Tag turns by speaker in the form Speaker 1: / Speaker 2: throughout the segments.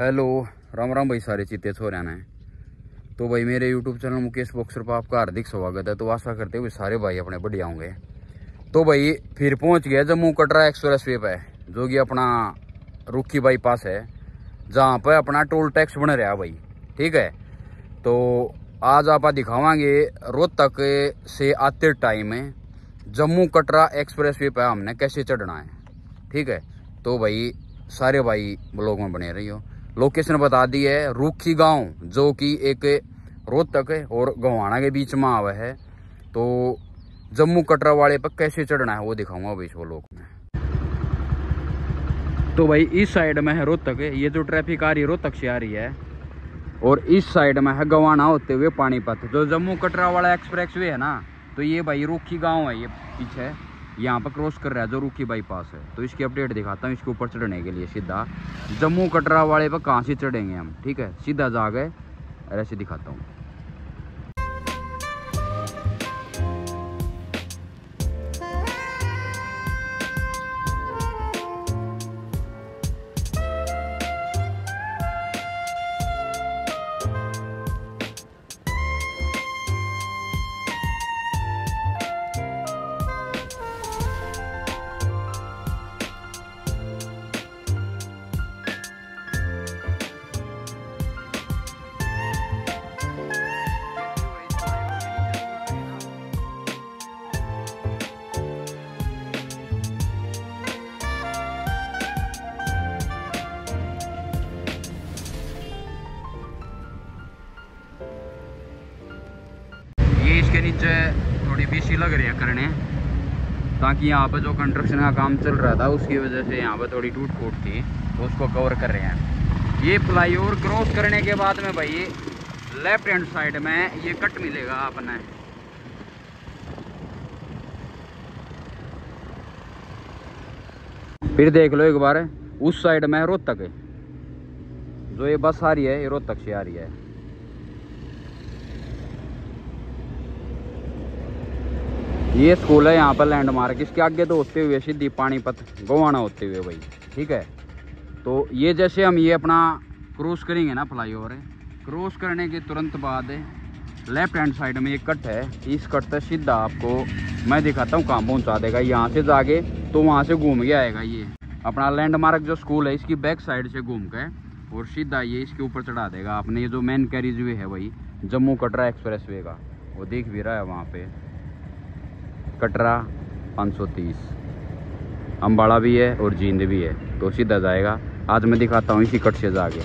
Speaker 1: Hello, Ram Ram भाई, सारे चीते छोरिया ने। तो भाई, मेरे यूट्यूब चैनल मुकेश बॉक्सर पर आपका हार्दिक स्वागत है। तो आशा करते हुए सारे भाई अपने बढ़िया होंगे। तो भाई, फिर पहुँच गया जम्मू कटरा एक्सप्रेस वे पे, जो कि अपना रुखी बाईपास है, जहाँ पर अपना टोल टैक्स बन रहा भाई। ठीक है? तो आज आप दिखावांगे रोहतक से आते time Jammu Katra express way पे हमने कैसे चढ़ना है। ठीक है? तो भाई, सारे भाई ब्लॉग में बने रही हो लोकेशन बता दी है, रूखी गाँव, जो कि एक रोहतक और गवाना के बीच में आवा है। तो जम्मू कटरा वाले पर कैसे चढ़ना है, वो दिखाऊँगा भाई वो लोग में। तो भाई इस साइड में है रोहतक, ये जो ट्रैफ़िक आ रही है, रोहतक से आ रही है। और इस साइड में है गवाना होते हुए पानीपत, जो जम्मू कटरा वाला एक्सप्रेस वे है ना तो ये भाई रूखी गाँव है, ये पीछे। यहाँ पर क्रॉस कर रहा है जो रूखी बाईपास है। तो इसकी अपडेट दिखाता हूँ, इसके ऊपर चढ़ने के लिए सीधा। जम्मू कटरा वाले पर कहाँ से चढ़ेंगे हम? ठीक है, सीधा जा गए ऐसे दिखाता हूँ। ये इसके नीचे थोड़ी बीसी लग रही है करने। ताकि यहाँ पर जो कंस्ट्रक्शन का काम चल रहा था, उसकी वजह से यहाँ पर थोड़ी टूट फूट थी। तो उसको कवर कर रहे हैं। ये फ्लाई ओवर क्रॉस करने के बाद में भाई लेफ़्ट हैंड साइड में ये कट मिलेगा अपने। फिर देख लो एक बार, उस साइड में रोहतक जो ये बस आ रही है, ये रोहतक से आ रही है। ये स्कूल है, यहाँ पर लैंडमार्क इसके आगे तो होते हुए सीधी पानीपत गोवाना होते हुए भाई, ठीक है? तो ये जैसे हम ये अपना क्रॉस करेंगे ना फ्लाई ओवर क्रॉस करने के तुरंत बाद लेफ़्ट हैंड साइड में ये कट है। इस कट से सीधा आपको मैं दिखाता हूँ कहाँ पहुँचा देगा। यहाँ से जाके तो वहाँ से घूम के आएगा ये। अपना लैंडमार्क जो स्कूल है, इसकी बैक साइड से घूम के और सीधा ये इसके ऊपर चढ़ा देगा। अपने ये जो मेन कैरिज वे है वही जम्मू कटरा एक्सप्रेस वे का, वो देख भी रहा है वहाँ पे। कटरा 530 अम्बाड़ा भी है और जींद भी है तो सीधा जाएगा। आज मैं दिखाता हूँ इसी कट से जाके।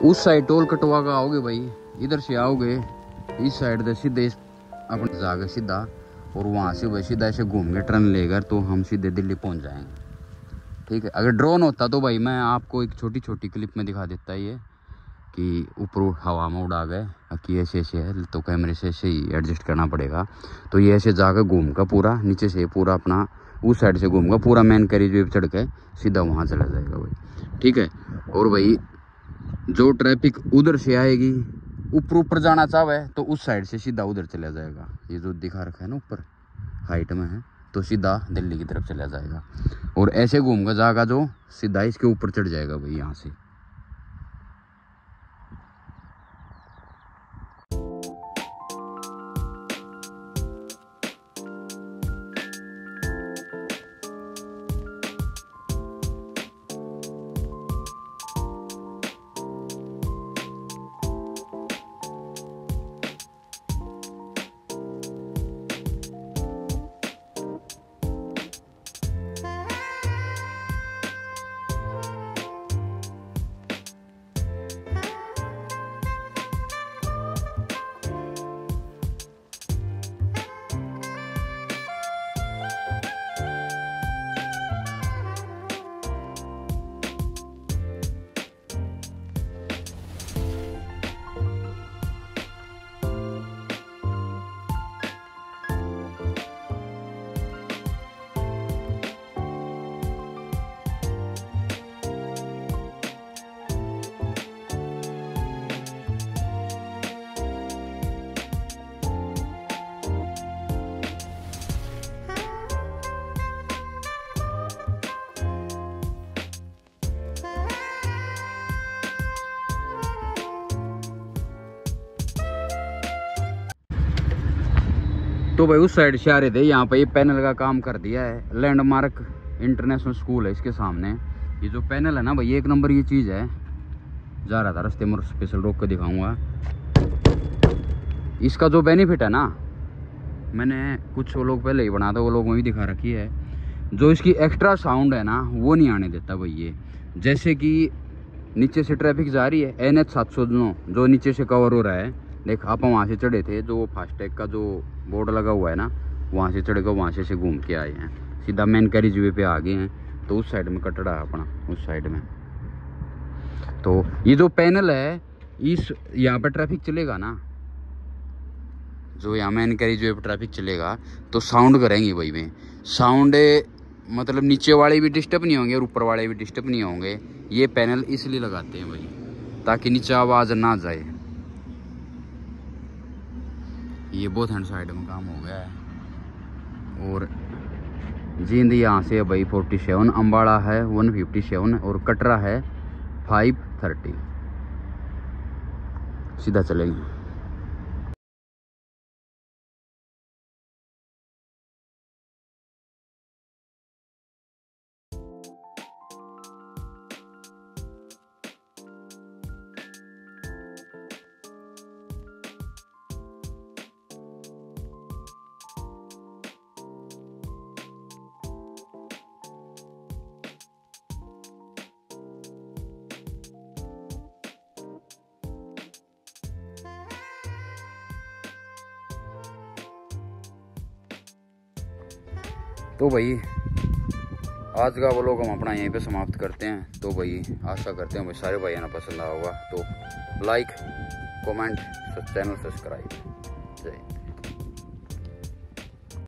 Speaker 1: उस साइड टोल कटवा का आओगे भाई। इधर से आओगे, इस साइड से सीधे अपने जागे सीधा और वहाँ से भाई सीधा ऐसे घूम के ट्रेन लेकर तो हम सीधे दिल्ली पहुँच जाएँगे। ठीक है, अगर ड्रोन होता तो भाई मैं आपको एक छोटी छोटी क्लिप में दिखा देता ये, कि ऊपर हवा में उड़ा गए, कि ऐसे ऐसे है तो कैमरे से ऐसे ही एडजस्ट करना पड़ेगा। तो ये ऐसे जाकर घूम का पूरा, नीचे से पूरा अपना, उस साइड से घूमगा पूरा मेन कैरिज वे चढ़ के सीधा वहाँ चला जाएगा भाई। ठीक है, और भाई जो ट्रैफ़िक उधर से आएगी, ऊपर ऊपर जाना चाहे तो उस साइड से सीधा उधर चला जाएगा। ये जो दिखा रखा है ना ऊपर हाइट में है तो सीधा दिल्ली की तरफ़ चला जाएगा। और ऐसे घूमगा जाएगा जो सीधा इसके ऊपर चढ़ जाएगा भाई यहाँ से। तो भाई, उस साइड से आ रहे थे यहाँ पे ये पैनल का काम कर दिया है। लैंडमार्क इंटरनेशनल स्कूल है इसके सामने। ये जो पैनल है ना भाई, एक नंबर ये चीज़ है। जा रहा था रस्ते में स्पेशल रोक के दिखाऊँगा। इसका जो बेनिफिट है ना, मैंने कुछ वो लोग पहले ही बना था, वो लोग वही दिखा रखी है। जो इसकी एक्स्ट्रा साउंड है ना, वो नहीं आने देता भाई ये। जैसे कि नीचे से ट्रैफ़िक जा रही है एन एच सात सौ जो नीचे से कवर हो रहा है। देख आप वहाँ से चढ़े थे जो फास्टैग का जो बोर्ड लगा हुआ है ना वहाँ से चढ़ कर वहाँ से, घूम के आए हैं। सीधा मेन कैरिज वे पे आ गए हैं तो उस साइड में कटड़ा है अपना उस साइड में। तो ये जो पैनल है इस यहाँ पर ट्रैफ़िक चलेगा ना? जो यहाँ मेन कैरिज वे पर ट्रैफ़िक चलेगा तो साउंड करेंगे भाई में। साउंड मतलब नीचे वाले भी डिस्टर्ब नहीं होंगे और ऊपर वाले भी डिस्टर्ब नहीं होंगे। ये पैनल इसलिए लगाते हैं भाई ताकि नीचे आवाज़ ना जाए। ये बहुत हैंड साइड में काम हो गया है। और जींद यहाँ से भाई फोर्टी सेवन अम्बाड़ा है वन फिफ्टी सेवन और कटरा है फाइव थर्टी सीधा चलेंगे। तो भाई, आज का वो लोग हम अपना यहीं पे समाप्त करते हैं। तो भाई, आशा करते हैं भाई सारे भाई ने पसंद आया होगा। तो लाइक कमेंट चैनल सब्सक्राइब